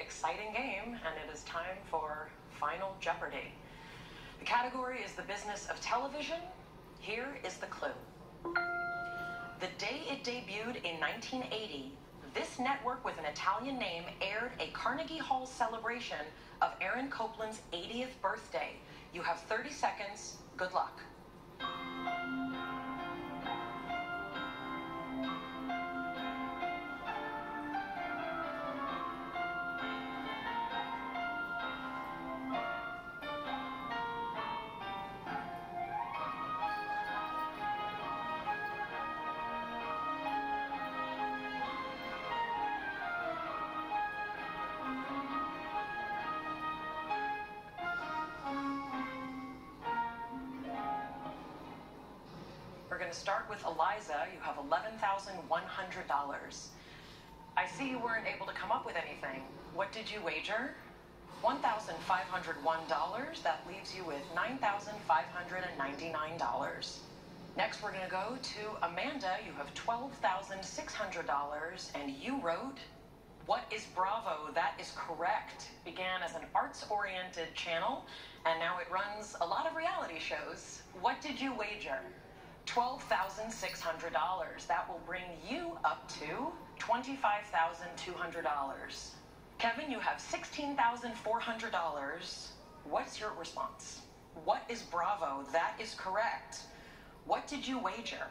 exciting game, and it is time for Final Jeopardy. The category is the business of television. Here is the clue. The day it debuted in 1980, this network with an Italian name aired a Carnegie Hall celebration of Aaron Copland's 80th birthday. You have 30 seconds. Good luck. We're going to start with Eliza. You have $11,100. I see you weren't able to come up with anything. What did you wager? $1,501. That leaves you with $9,599. Next, we're going to go to Amanda. You have $12,600, and you wrote, What is Bravo? That is correct. Began as an arts oriented channel, and now it runs a lot of reality shows. What did you wager? $12,600. That will bring you up to $25,200. Kevin, you have $16,400. What's your response? What is Bravo? That is correct. What did you wager?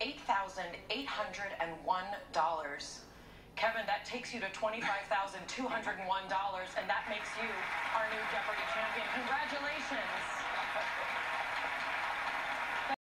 $8,801. Kevin, that takes you to $25,201, and that makes you our new Jeopardy champion. Congratulations.